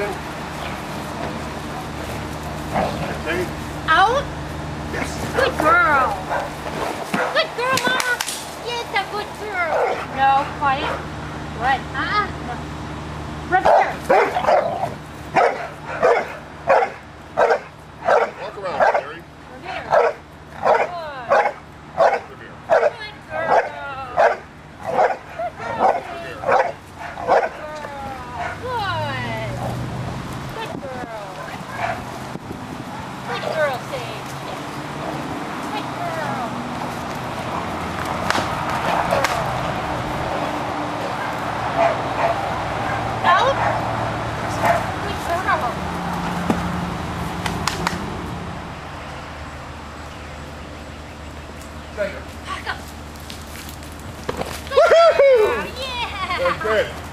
Captain. Okay. Out. Yes. Good girl. Good girl, Mama. Yes, a good girl. No, quiet. Good. Uh-uh. Ah, no. Right here. Walk around, Terry. Right here. Good. Over here. Good girl. Good girl. Over here. Good. Good girl. Good girl, Sage. Good girl. Out. Good girl. Her. Back up.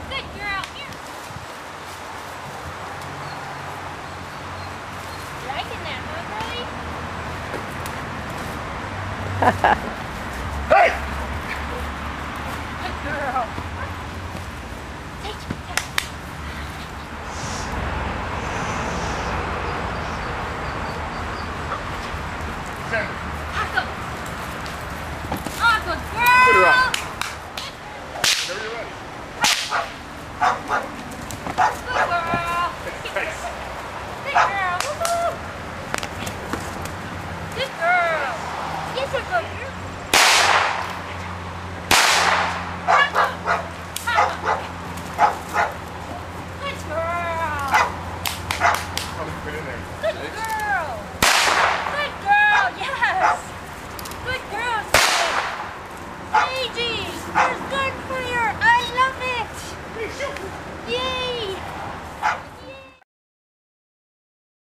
Good girl. Here. Liking. Take her. Back up. Oh, good Put her girl. up. Whenever you're ready. Good girl. Thanks. Good girl.